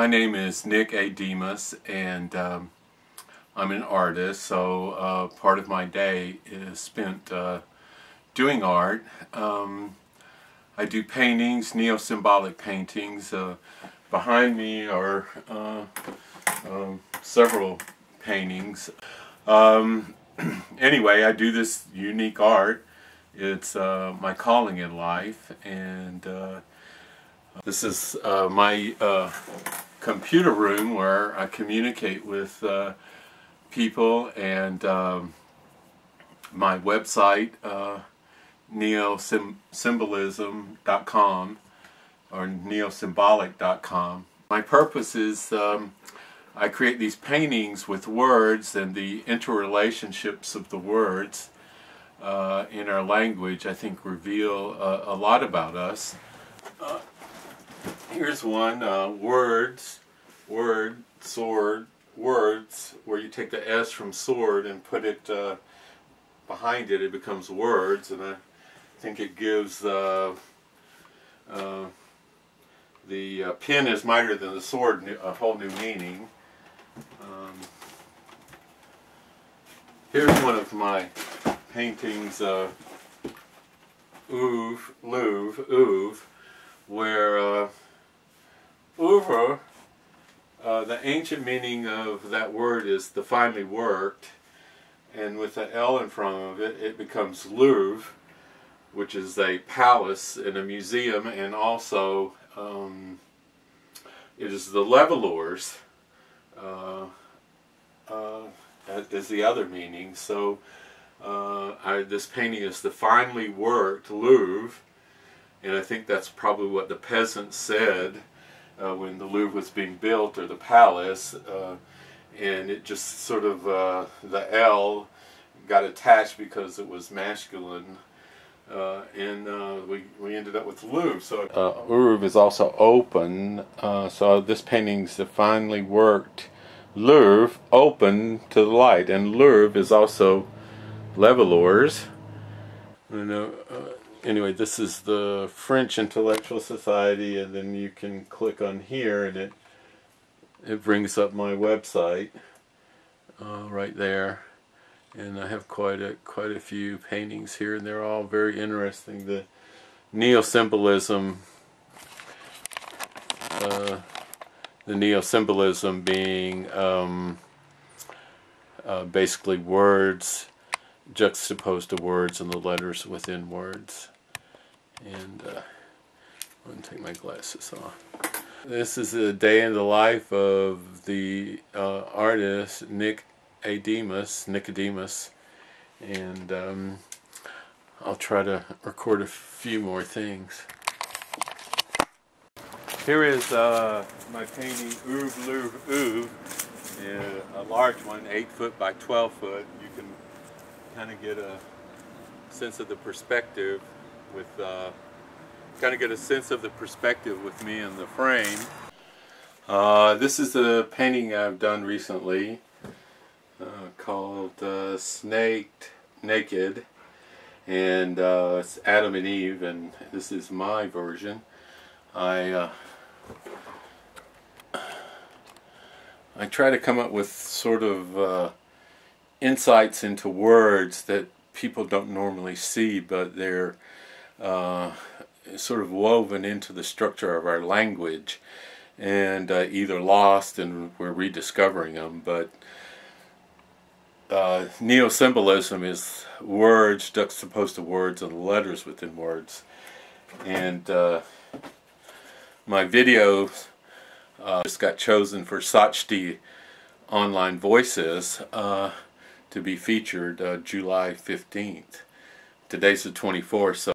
My name is Nick A. Demos and um, I'm an artist so uh, part of my day is spent uh, doing art. Um, I do paintings, neo-symbolic paintings. Uh, behind me are uh, um, several paintings. Um, anyway, I do this unique art. It's uh, my calling in life and uh, this is uh, my uh, computer room where I communicate with uh, people and um, my website uh, neosymbolism.com or neosymbolic.com. My purpose is um, I create these paintings with words and the interrelationships of the words uh, in our language I think reveal a lot about us. Uh, Here's one, uh, words, word, sword, words, where you take the S from sword and put it uh, behind it, it becomes words, and I think it gives uh, uh the uh, pen is mightier than the sword a whole new meaning. Um, here's one of my paintings, uh, Oeuvre, Louvre, where uh, uh, the ancient meaning of that word is the finely worked, and with the L in front of it, it becomes Louvre, which is a palace and a museum, and also um, it is the levelers, uh, uh, is the other meaning. So uh, I, this painting is the finely worked Louvre, and I think that's probably what the peasants said uh, when the Louvre was being built, or the palace, uh, and it just sort of, uh, the L got attached because it was masculine, uh, and uh, we, we ended up with Louvre. So uh, Louvre is also open, so this painting's a finely worked Louvre, open to the light, and Louvre is also levelers. Know, anyway, this is the French Intellectual Society, and then you can click on here, and it it brings up my website uh, right there. And I have quite a quite a few paintings here, and they're all very interesting. The neo-symbolism, uh, the neo-symbolism being um, uh, basically words juxtaposed to words and the letters within words. And uh, I'm going to take my glasses off. This is a day in the life of the uh, artist Nick Ademus, Nicodemus, and um, I'll try to record a few more things. Here is uh, my painting Oeuvre Louvre Oeuvre, a large one, 8 foot by 12 foot. You kind of get a sense of the perspective with uh, kind of get a sense of the perspective with me in the frame. Uh, this is a painting I've done recently uh, called uh, Snaked Naked and uh, it's Adam and Eve and this is my version. I uh, I try to come up with sort of uh, insights into words that people don't normally see, but they're uh, sort of woven into the structure of our language and uh, either lost and we're rediscovering them. But uh, neo-symbolism is words juxtaposed to words and letters within words. And uh, my video uh, just got chosen for Saatchi Online Voices. To be featured uh, July 15th. Today's the 24th, so